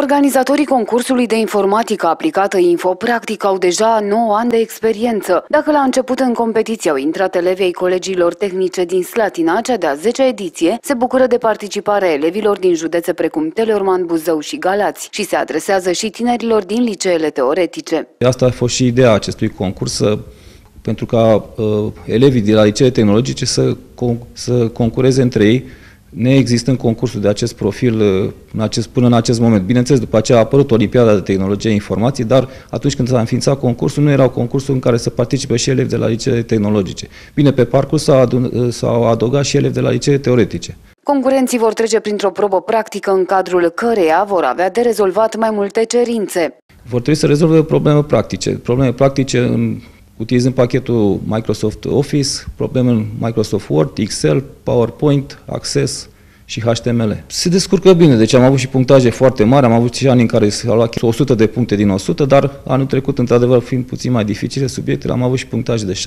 Organizatorii concursului de informatică aplicată Infopractic au deja 9 ani de experiență. Dacă la început în competiție au intrat elevii colegiilor tehnice din Slatina, cea de-a 10 ediție se bucură de participarea elevilor din județe precum Teleorman, Buzău și Galați și se adresează și tinerilor din liceele teoretice. Asta a fost și ideea acestui concurs, pentru ca uh, elevii de la liceele tehnologice să, con- să concureze între ei neexistând concursul de acest profil uh, în acest, până în acest moment. Bineînțeles, după aceea a apărut Olimpiada de Tehnologie Informații, dar atunci când s-a înființat concursul, nu era concursul în care să participe și elevi de la licee tehnologice. Bine, pe parcurs s-au, adun- uh, s-au adăugat și elevi de la licee teoretice. Concurenții vor trece printr-o probă practică în cadrul căreia vor avea de rezolvat mai multe cerințe. Vor trebui să rezolve probleme practice. Probleme practice în utilizând pachetul Microsoft Office, probleme în Microsoft Word, Excel, PowerPoint, Access și HTML. Se descurcă bine, deci am avut și punctaje foarte mari, am avut și ani în care s-au luat 100 de puncte din 100, dar anul trecut, într-adevăr, fiind puțin mai dificile subiectele, am avut și punctaje de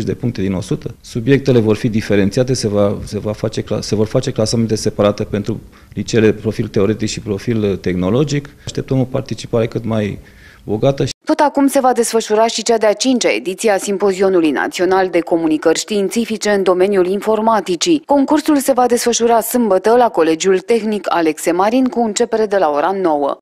70-80 de puncte din 100. Subiectele vor fi diferențiate, se, va, se, va face, se vor face clasamente separate pentru liceele profil teoretic și profil tehnologic. Așteptăm o participare cât mai bogată. Tot acum se va desfășura și cea de-a cincea ediție a Simpozionului Național de Comunicări Științifice în domeniul informaticii. Concursul se va desfășura sâmbătă la Colegiul Tehnic Alexe Marin cu începere de la ora 9.